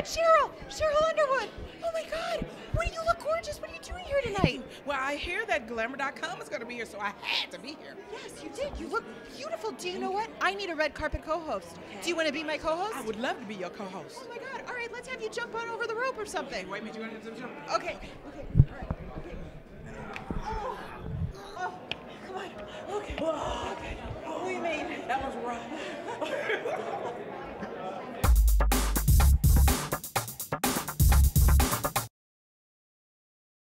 God, Sheryl! Sheryl Underwood! Oh my God! What do you look gorgeous? What are you doing here tonight? Well, I hear that Glamour.com is going to be here, so I had to be here. Yes, you did. You look beautiful. Do you know what? I need a red carpet co-host. Do you want to be my co-host? I would love to be your co-host. Oh my God! All right, let's have you jump on over the rope or something. Wait a minute, you want to jump? Okay. Okay. All right. Okay. Oh. Oh. Come on. Okay. Okay.